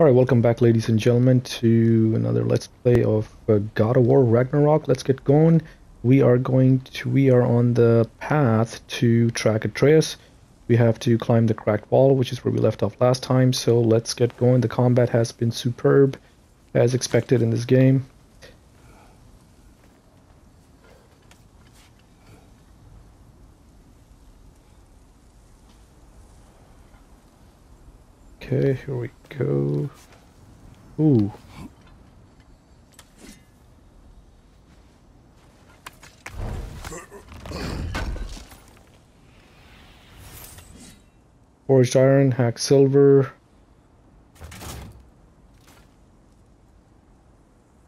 Alright, welcome back ladies and gentlemen to another Let's Play of uh, God of War Ragnarok. Let's get going. We are going to, we are on the path to track Atreus. We have to climb the cracked wall, which is where we left off last time, so let's get going. The combat has been superb, as expected in this game. Okay, here we go. Ooh. Forged iron, hack silver.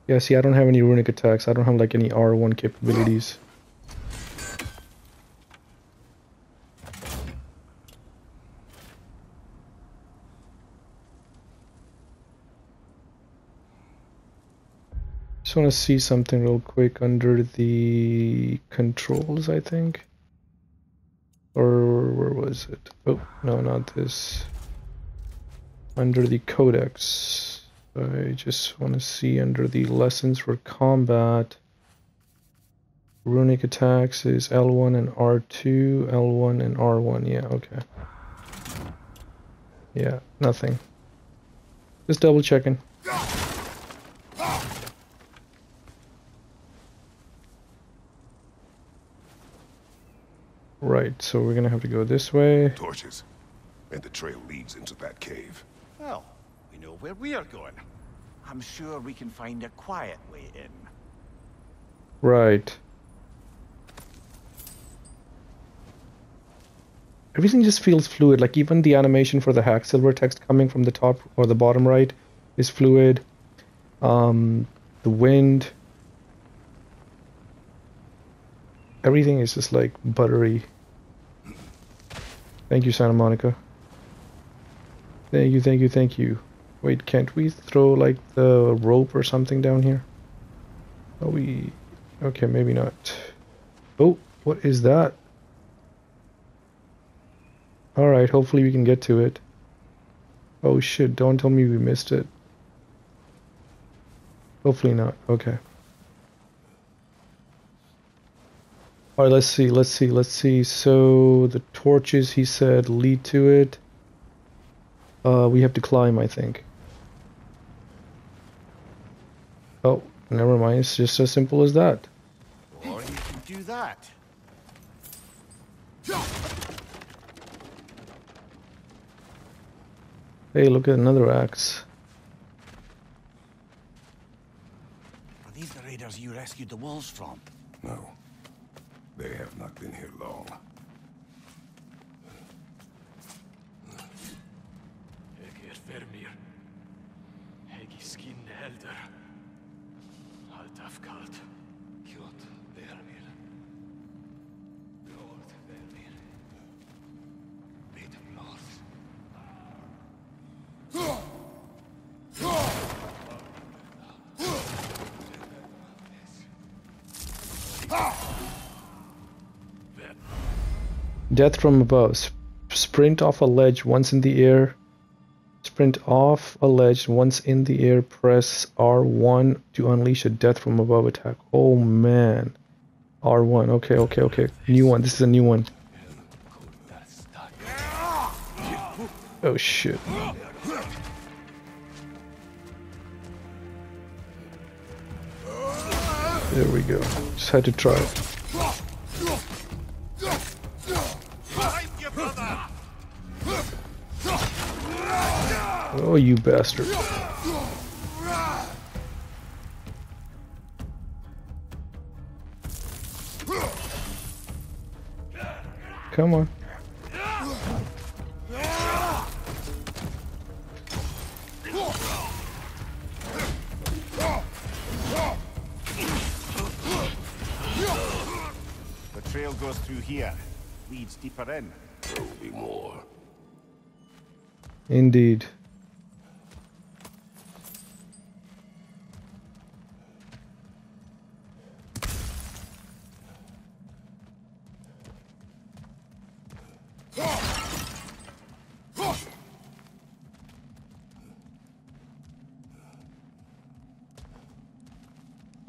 Yeah, see, I don't have any runic attacks. I don't have like any R1 capabilities. Want to see something real quick under the controls, I think. Or where was it? Oh, no, not this. Under the codex. I just want to see under the lessons for combat. Runic attacks is L1 and R2, L1 and R1. Yeah, okay. Yeah, nothing. Just double checking. Right, so we're gonna have to go this way. Torches. And the trail leads into that cave. Well, we know where we are going. I'm sure we can find a quiet way in. Right. Everything just feels fluid, like even the animation for the hack silver text coming from the top or the bottom right is fluid. Um, the wind. Everything is just like buttery. Thank you, Santa Monica. Thank you, thank you, thank you. Wait, can't we throw like the rope or something down here? Oh, we... Okay, maybe not. Oh, what is that? Alright, hopefully we can get to it. Oh shit, don't tell me we missed it. Hopefully not, okay. Alright, let's see, let's see, let's see. So, the torches, he said, lead to it. Uh, we have to climb, I think. Oh, never mind, it's just as simple as that. Or you can do that. Hey, look at another axe. Are these the raiders you rescued the wolves from? No. They have not been here long. Egir Vermir. Hegi skin elder. Altaf kalt. Kjot Vermir. Lord Vermir. Bit lost. Death from above. Sprint off a ledge once in the air. Sprint off a ledge once in the air. Press R1 to unleash a death from above attack. Oh man. R1. Okay, okay, okay. New one. This is a new one. Oh shit. There we go. Just had to try it. Oh, you bastard. Come on. The trail goes through here. Leads deeper in. There will be more. Indeed.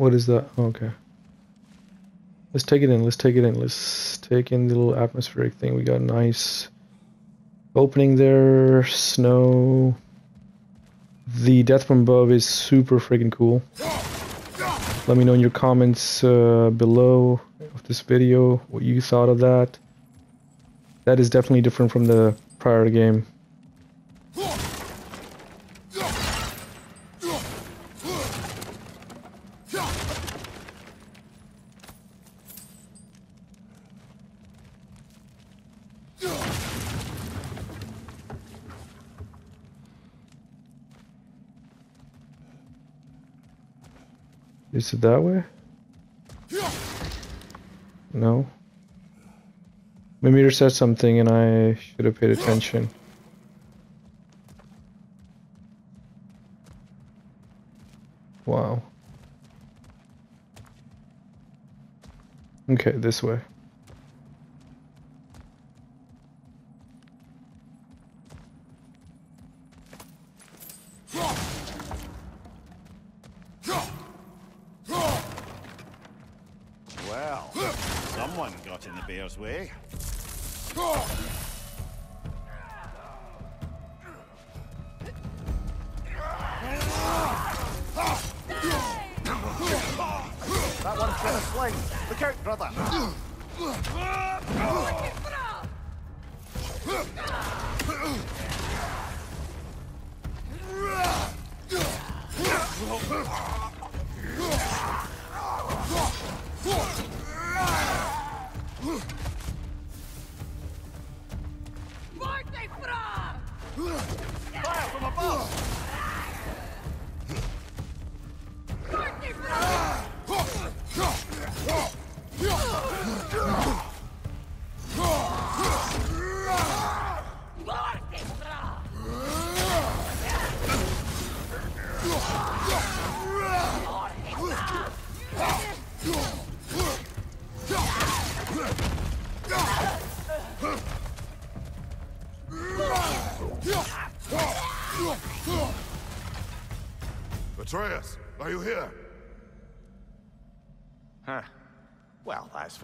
What is that? Oh, okay. Let's take it in. Let's take it in. Let's take in the little atmospheric thing. We got a nice opening there. Snow. The death from above is super freaking cool. Let me know in your comments uh, below of this video what you thought of that. That is definitely different from the prior game. Is it that way? No. Mimir said something and I should have paid attention. Wow. Okay, this way. Fire from above!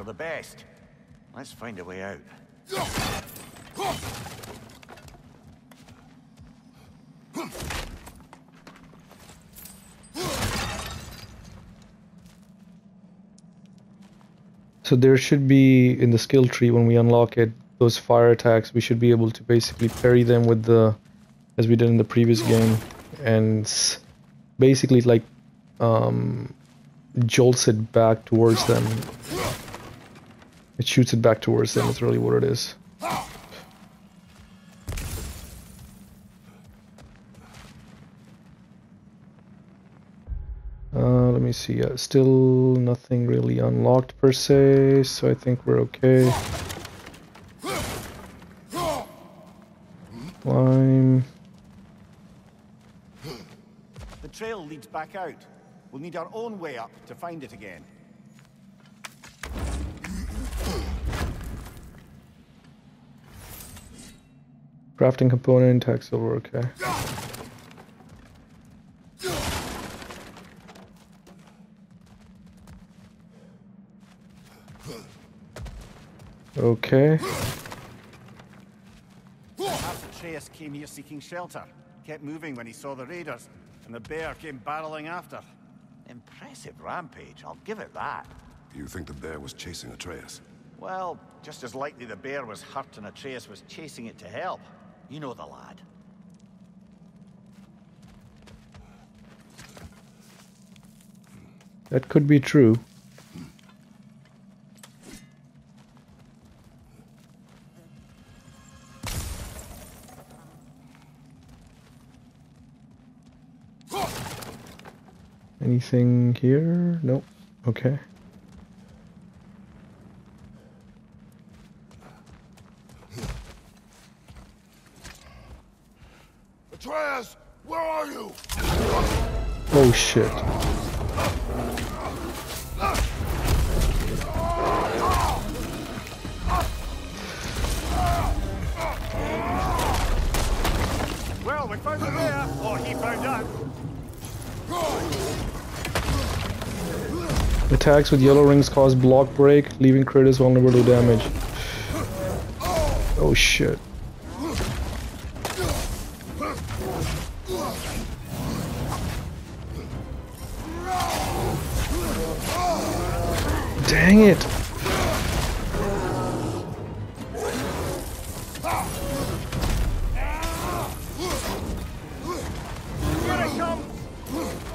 For the best. Let's find a way out. So there should be in the skill tree when we unlock it those fire attacks we should be able to basically parry them with the as we did in the previous game and basically like um, jolts it back towards them. It shoots it back towards them is really what it is. Uh, let me see. Uh, still nothing really unlocked per se, so I think we're okay. Climb. The trail leads back out. We'll need our own way up to find it again. Crafting component, hack silver, okay. Okay. Perhaps Atreus came here seeking shelter. Kept moving when he saw the raiders, and the bear came barreling after. Impressive rampage, I'll give it that. Do you think the bear was chasing Atreus? Well, just as likely the bear was hurt and Atreus was chasing it to help. You know the lad. That could be true. Anything here? Nope. Okay. Atreus, where are you? Oh shit. Well, we found the bear, or he found us. Attacks with yellow rings cause block break, leaving Kratos vulnerable to damage. Oh shit. Dang it!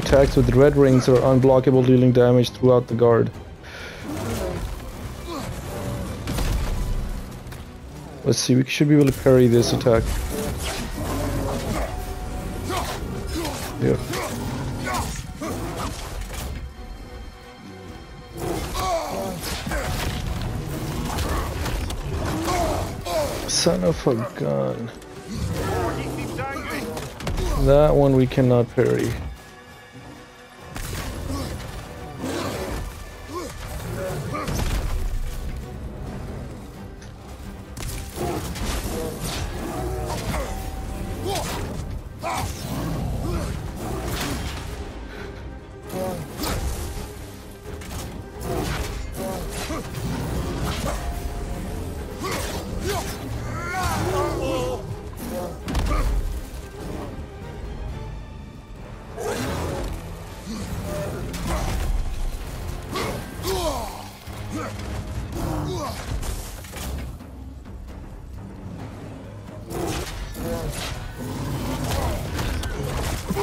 Attacks with red rings are unblockable, dealing damage throughout the guard. Let's see, we should be able to parry this attack. Son of a gun. That one we cannot parry.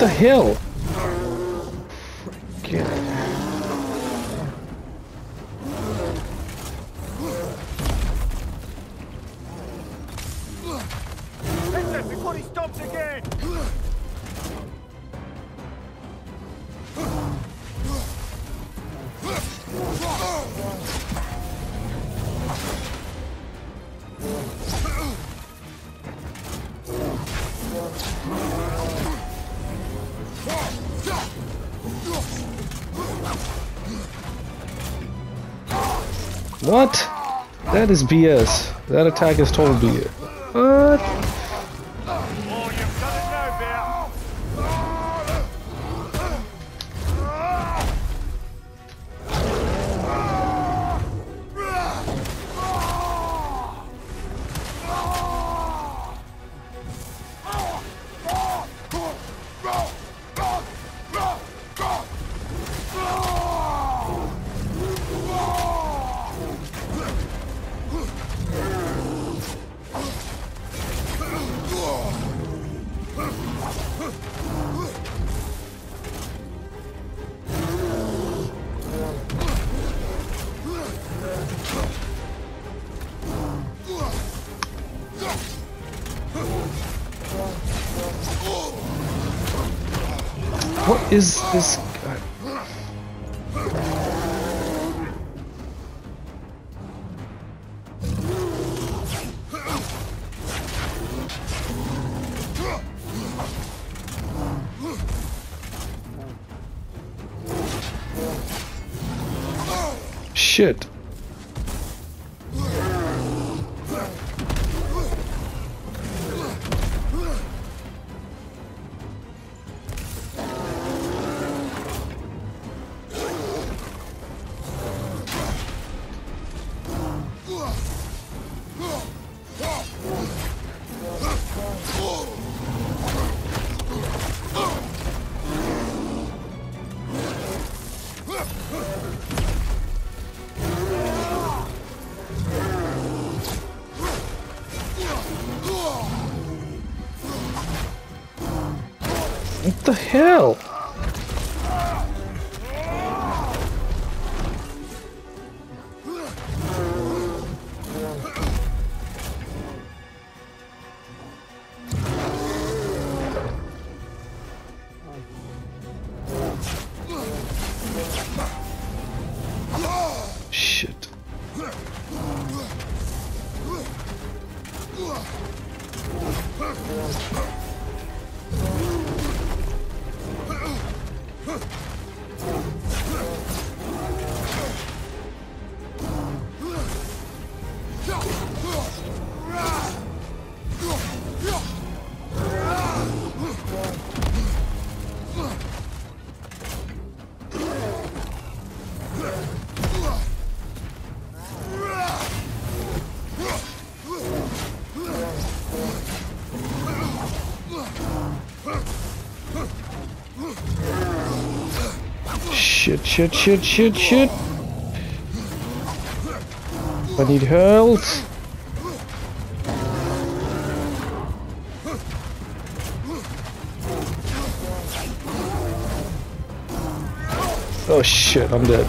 The hell? What? That is BS. That attack is total BS. What? Is this guy? Shit. Shit, shit, shit, shit. I need health. Oh shit, I'm dead.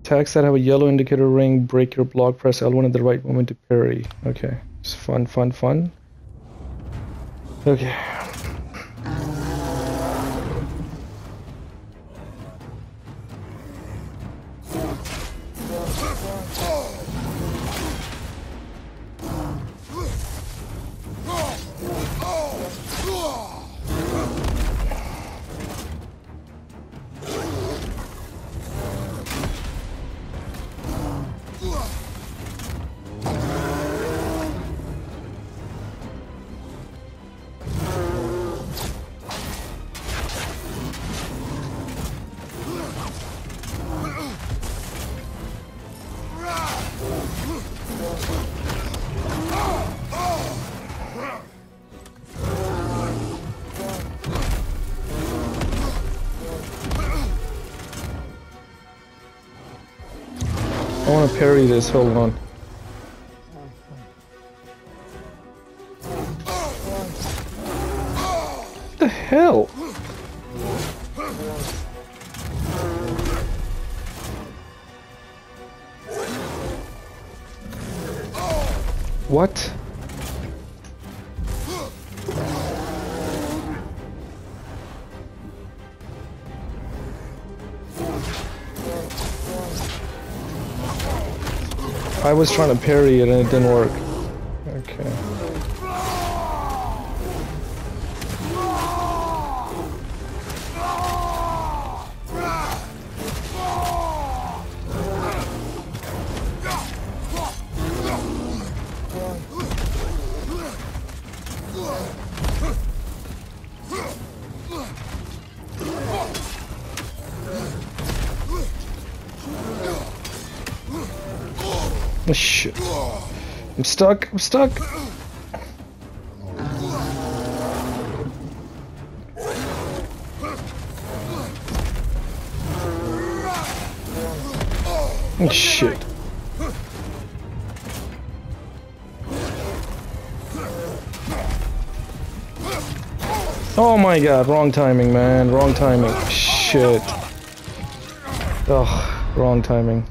Attacks that have a yellow indicator ring break your block, press L1 at the right moment to parry. Okay, it's fun, fun, fun. Okay. I want to parry this, hold on. What the hell? I was trying to parry it and it didn't work. I'm stuck. I'm stuck. Oh, shit. Oh my god, wrong timing, man. Wrong timing. Shit. Oh, wrong timing.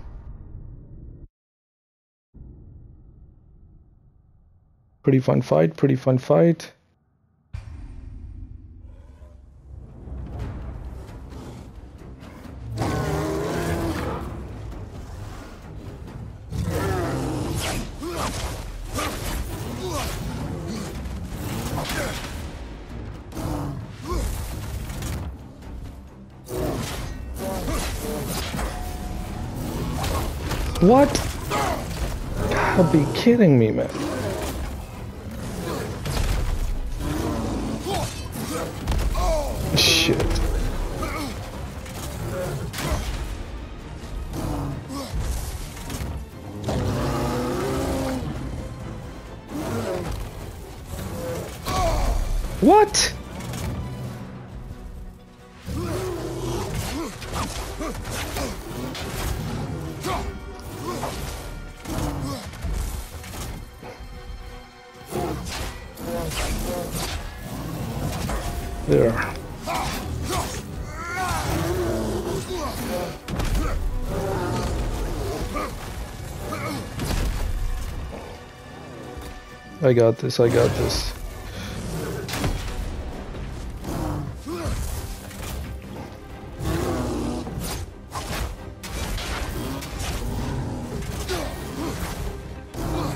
Pretty fun fight, pretty fun fight. What? Gotta be kidding me, man. Shit. What? I got this, I got this.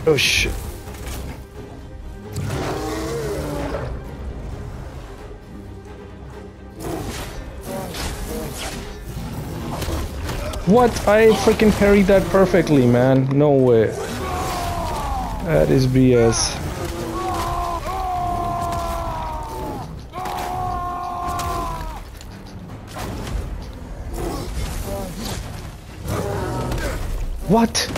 Oh shit. What? I freaking parried that perfectly, man. No way. That is BS. What?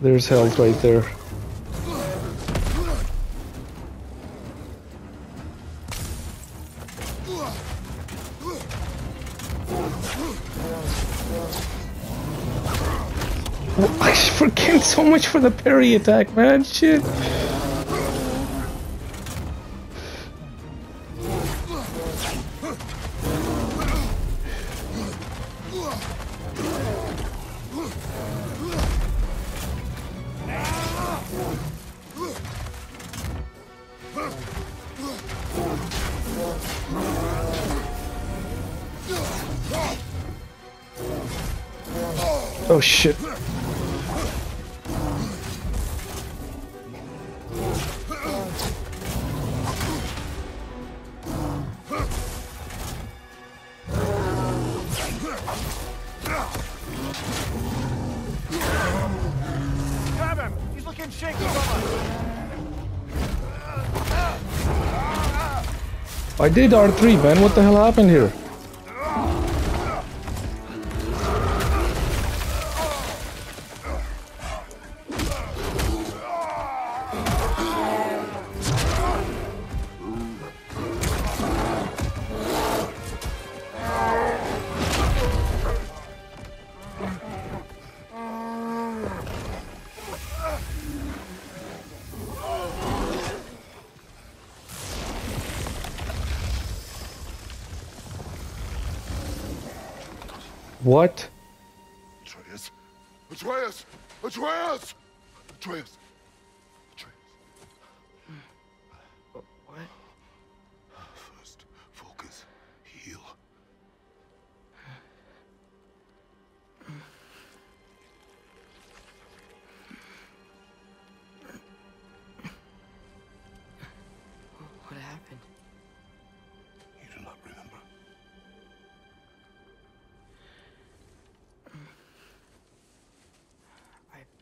There's health right there. I freaking so much for the parry attack, man. Shit. Oh shit. Grab him! He's looking shaky, brother! I did R3, man. What the hell happened here? What?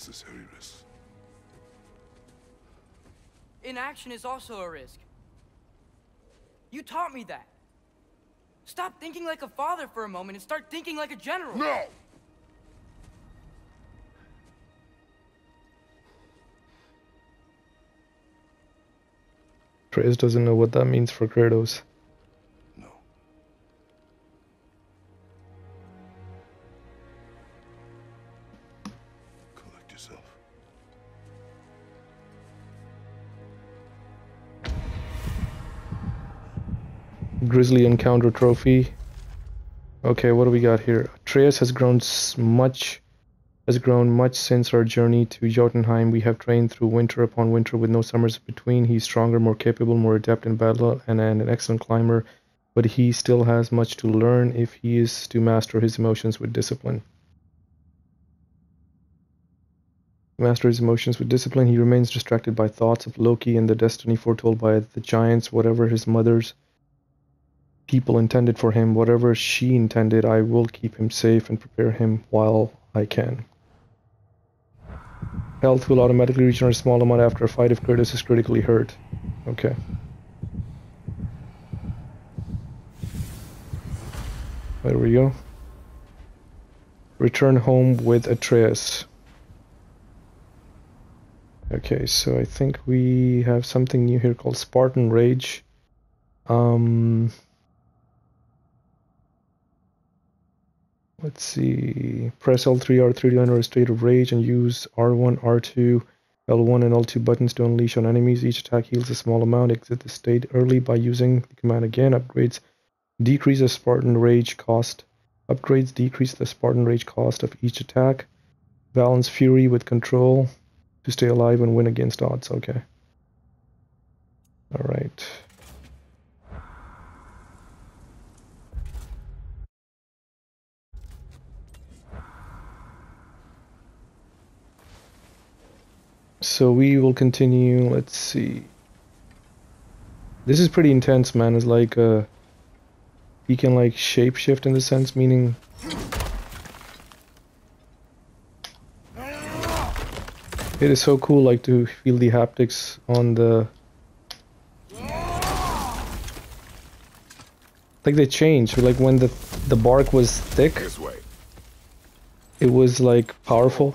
Unnecessary risks. Inaction is also a risk. You taught me that. Stop thinking like a father for a moment and start thinking like a general. No! Trace doesn't know what that means for Kratos. Grizzly Encounter Trophy. Okay, what do we got here? Atreus has grown much has grown much since our journey to Jotunheim. We have trained through winter upon winter with no summers between. He's stronger, more capable, more adept in battle, and an excellent climber, but he still has much to learn if he is to master his emotions with discipline. master his emotions with discipline. He remains distracted by thoughts of Loki and the destiny foretold by the giants, whatever his mother's people intended for him, whatever she intended, I will keep him safe and prepare him while I can. Health will automatically regenerate a small amount after a fight if Kratos is critically hurt. Okay. There we go. Return home with Atreus. Okay, so I think we have something new here called Spartan Rage. Um, let's see. Press L3, R3 to enter a state of rage and use R1, R2, L1, and L2 buttons to unleash on enemies. Each attack heals a small amount. Exit the state early by using the command again. Upgrades decrease the Spartan Rage cost. Upgrades decrease the Spartan Rage cost of each attack. Balance Fury with Control to stay alive and win against odds. Okay. Alright. So we will continue. Let's see. This is pretty intense, man. It's like uh, he can like shapeshift in the sense, meaning it is so cool, like to feel the haptics on the. Like they change. Like when the the bark was thick, it was like powerful.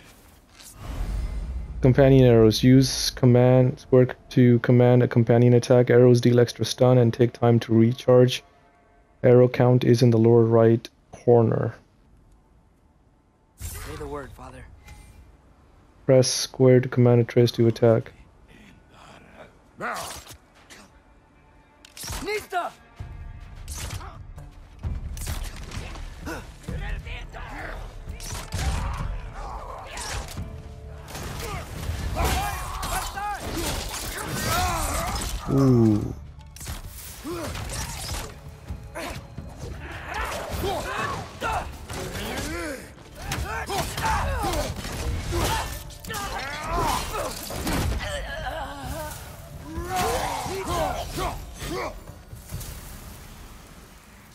Companion arrows. Use command work to command a companion attack. Arrows deal extra stun and take time to recharge. Arrow count is in the lower right corner. Say the word, Father. Press square to command Atreus to attack. Now! Nista! Ooh.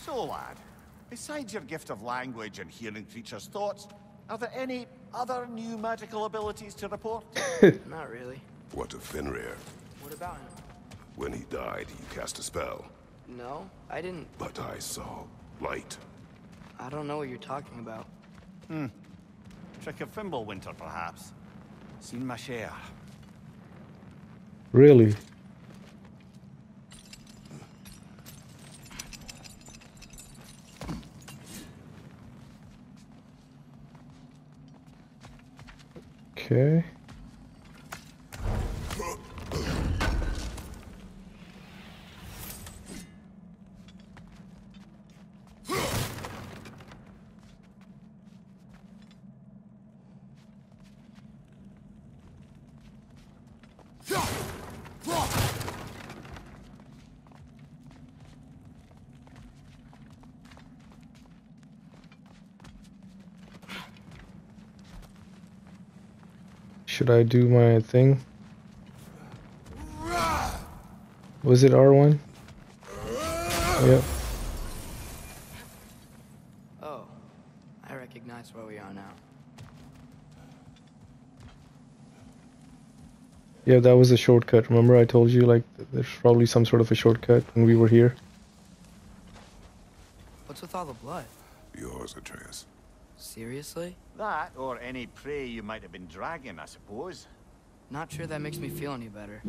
So, lad, besides your gift of language and hearing creatures' thoughts, are there any other new magical abilities to report? Not really. What of Fenrir? What about him? When he died, you cast a spell. No, I didn't. But I saw light. I don't know what you're talking about. Hmm. Trick of Fimbulwinter, perhaps? Seen my share. Really? Okay. Should I do my thing? Was it R1? Yep. Oh, I recognize where we are now. Yeah, that was a shortcut. Remember I told you like there's probably some sort of a shortcut when we were here. What's with all the blood? Yours, Atreus. Seriously? That, or any prey you might have been dragging, I suppose. Not sure that makes me feel any better.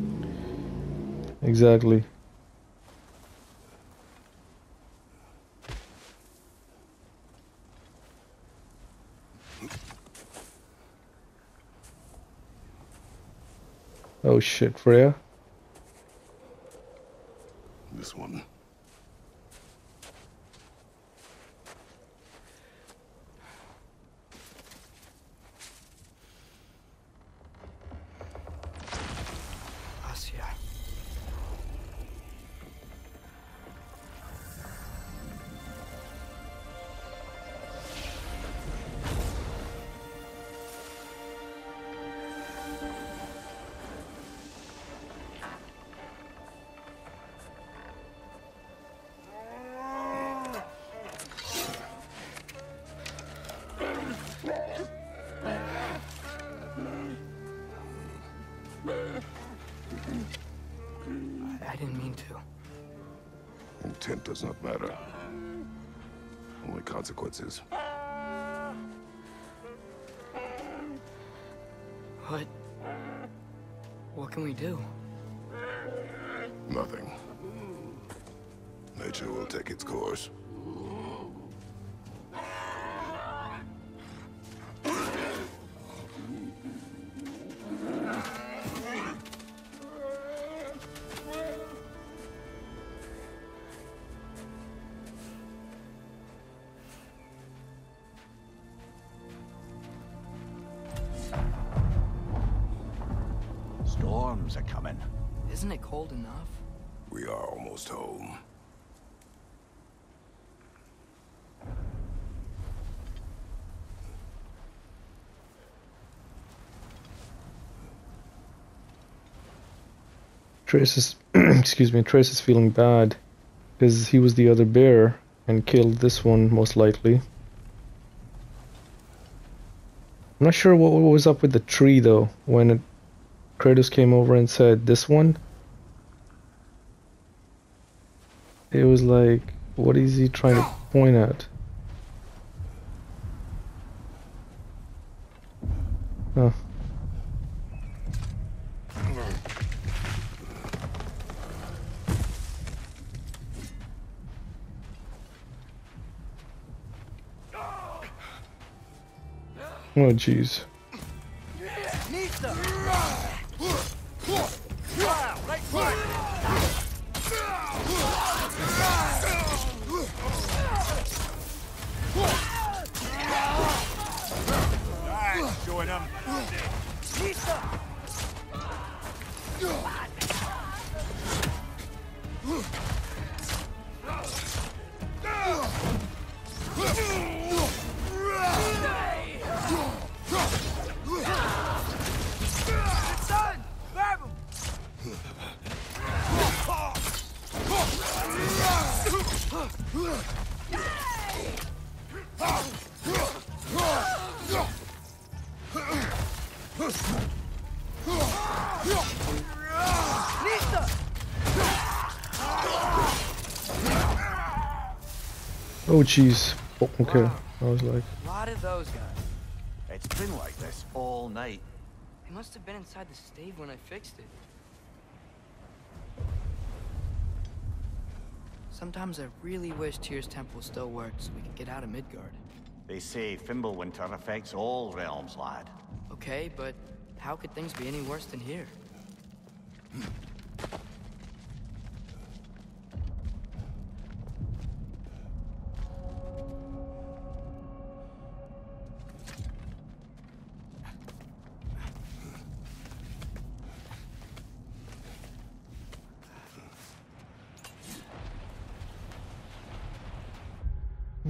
Exactly. Oh shit, Freya. To. Intent does not matter. Only consequences. What? What can we do? Nothing. Nature will take its course. Atreus is, excuse me, Atreus is feeling bad because he was the other bear and killed this one most likely. I'm not sure what, was up with the tree though when it, Kratos came over and said this one. It was like, what is he trying to point at? Oh. Oh jeez. Oh jeez. Oh, okay. I was like, A lot of those guys. It's been like this all night. They must have been inside the stave when I fixed it. Sometimes I really wish Tyr's temple still worked so we could get out of Midgard. They say Fimbulwinter affects all realms, lad. Okay, but how could things be any worse than here?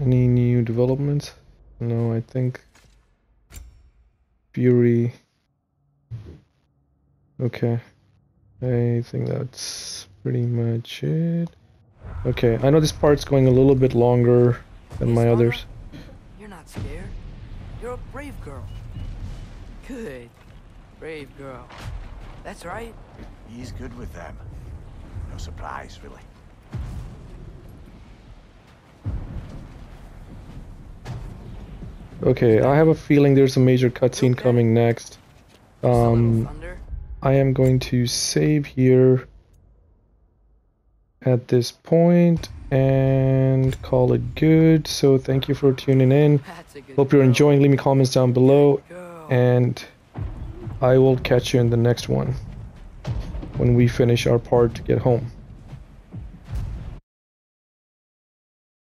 Any new developments? No, I think Fury. Okay. I think that's pretty much it. Okay, I know this part's going a little bit longer than my others. You're not scared. You're a brave girl. Good. Brave girl. That's right. He's good with them. No surprise, really. Okay, I have a feeling there's a major cutscene Okay. coming next. Just a little Um. I am going to save here at this point and call it good. So thank you for tuning in. That's a good Hope you're enjoying. Leave me comments down below and I will catch you in the next one when we finish our part to get home.